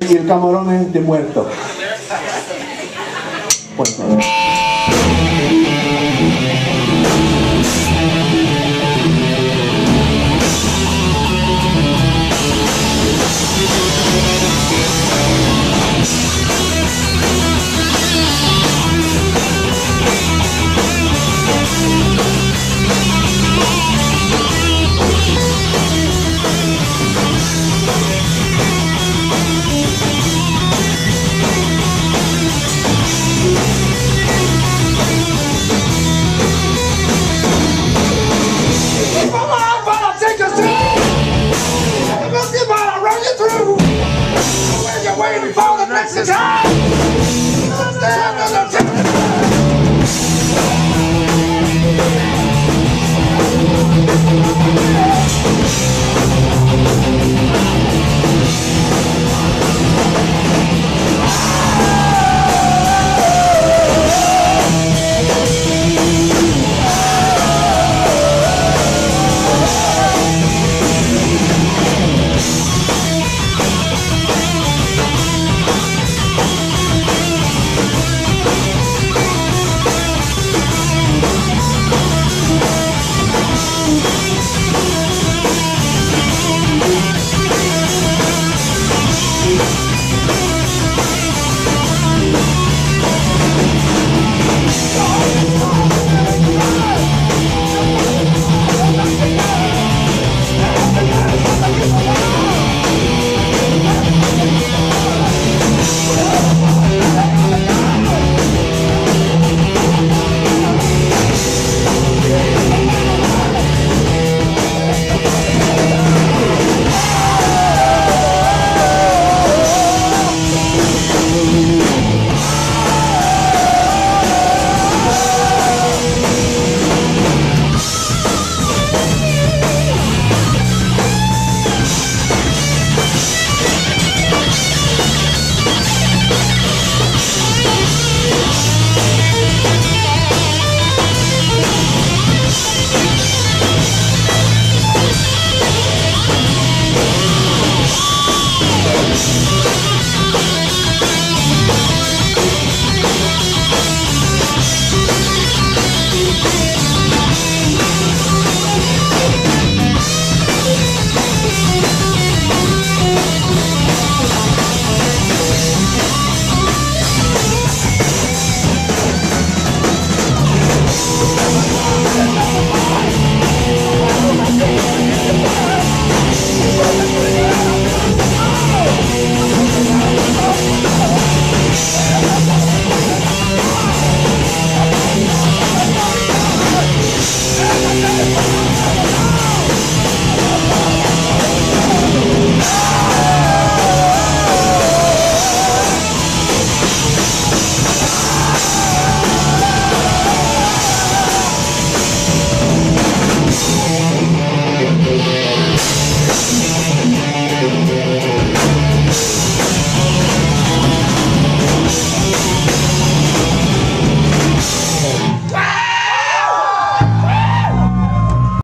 y el camarón es de muerto. Bueno. Time. Amen.